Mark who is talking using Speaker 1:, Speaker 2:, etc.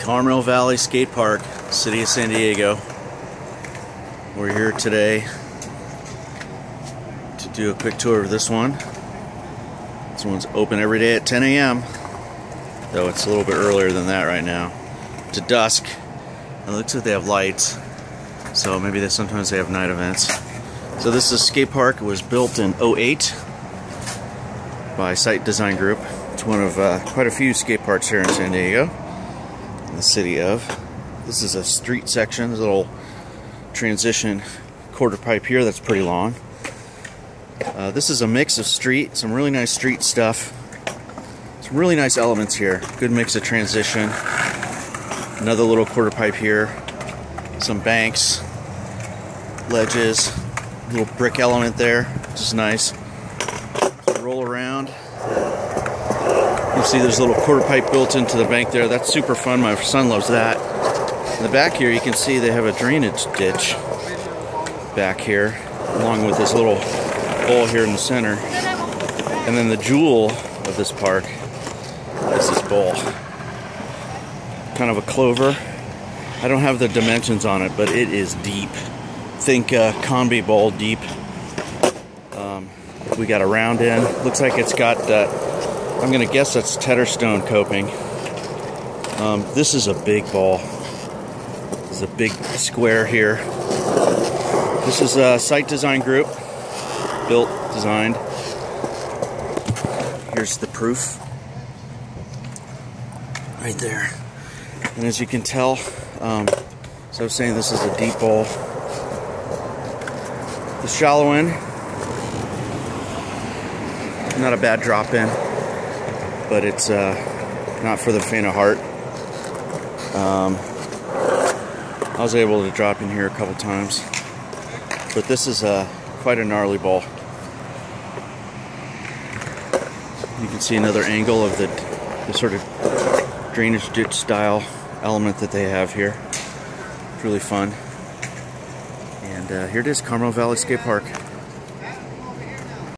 Speaker 1: Carmel Valley Skate Park, City of San Diego. We're here today to do a quick tour of this one. This one's open every day at 10 a.m. Though it's a little bit earlier than that right now. To dusk. And it looks like they have lights. So maybe they sometimes they have night events. So this is a skate park. It was built in 08 by Site Design Group. It's one of uh, quite a few skate parks here in San Diego the city of. This is a street section, little transition quarter pipe here that's pretty long. Uh, this is a mix of street, some really nice street stuff. Some really nice elements here. Good mix of transition. Another little quarter pipe here. Some banks, ledges, little brick element there, which is nice. roll around. You see there's a little quarter pipe built into the bank there. That's super fun. My son loves that. In the back here, you can see they have a drainage ditch back here, along with this little bowl here in the center. And then the jewel of this park is this bowl. Kind of a clover. I don't have the dimensions on it, but it is deep. Think uh, Combi bowl deep. Um, we got a round in. Looks like it's got that I'm going to guess that's Tetherstone coping. Um, this is a big ball. This is a big square here. This is a site design group, built, designed. Here's the proof. Right there. And as you can tell, um, so I was saying this is a deep bowl. The shallow end, not a bad drop in but it's uh, not for the faint of heart. Um, I was able to drop in here a couple times, but this is uh, quite a gnarly ball. You can see another angle of the, the sort of drainage ditch style element that they have here. It's really fun. And uh, here it is, Carmel Valley Skate Park.